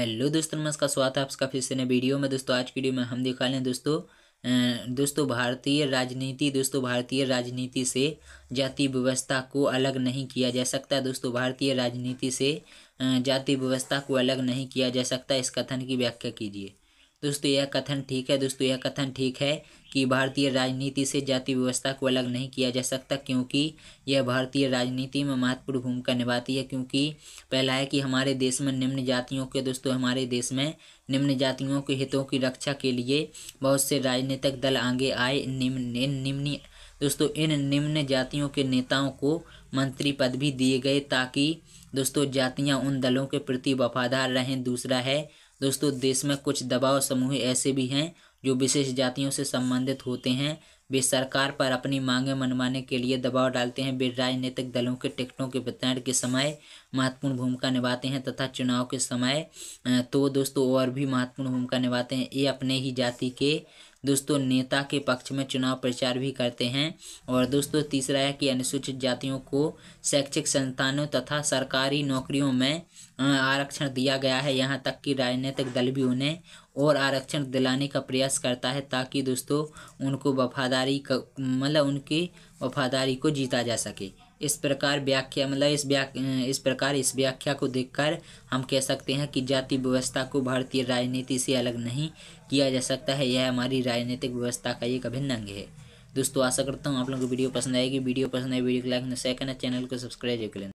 Hello दोस्तों, नमस्कार, स्वागत है आपका फिर से नए वीडियो में। दोस्तों, आज की वीडियो में हम दिखा लें दोस्तों दोस्तों, भारतीय राजनीति। दोस्तों, भारतीय राजनीति से जाति व्यवस्था को अलग नहीं किया जा सकता। दोस्तों, भारतीय राजनीति से जाति व्यवस्था को अलग नहीं किया जा सकता। इस कथन की व्याख्या कीजिए। दोस्तों, यह कथन ठीक है। दोस्तों, यह कथन ठीक है कि भारतीय राजनीति से जाति व्यवस्था को अलग नहीं किया जा सकता, क्योंकि यह भारतीय राजनीति में महत्वपूर्ण भूमिका निभाती है। क्योंकि पहला है कि हमारे देश में निम्न जातियों के, दोस्तों, हमारे देश में निम्न जातियों के हितों की रक्षा के लिए बहुत से राजनीतिक दल आगे आए। निम्न निम्न दोस्तों, इन निम्न जातियों के नेताओं को मंत्री पद भी दिए गए, ताकि, दोस्तों, जातियाँ उन दलों के प्रति वफादार रहें। दूसरा है दोस्तों, देश में कुछ दबाव समूह ऐसे भी हैं जो विशेष जातियों से संबंधित होते हैं। वे सरकार पर अपनी मांगें मनवाने के लिए दबाव डालते हैं। वे राजनीतिक दलों के टिकटों के वितरण के समय महत्वपूर्ण भूमिका निभाते हैं तथा चुनाव के समय तो दोस्तों और भी महत्वपूर्ण भूमिका निभाते हैं। ये अपने ही जाति के दोस्तों, नेता के पक्ष में चुनाव प्रचार भी करते हैं और दोस्तों, तीसरा है कि अनुसूचित जातियों को शैक्षिक संस्थानों तथा सरकारी नौकरियों में आरक्षण दिया गया है। यहाँ तक कि राजनीतिक दल भी उन्हें और आरक्षण दिलाने का प्रयास करता है ताकि दोस्तों, उनको वफादारी का मतलब उनकी वफादारी को जीता जा सके। इस प्रकार व्याख्या मतलब इस व्याख्या, इस प्रकार इस व्याख्या को देखकर हम कह सकते हैं कि जाति व्यवस्था को भारतीय राजनीति से अलग नहीं किया जा सकता है। यह हमारी राजनीतिक व्यवस्था का एक अभिन्न अंग है। दोस्तों, आशा करता हूँ आप लोगों को वीडियो पसंद आएगी। वीडियो पसंद आए वीडियो को लाइक, शेयर करना, चैनल को सब्सक्राइब कर। लेना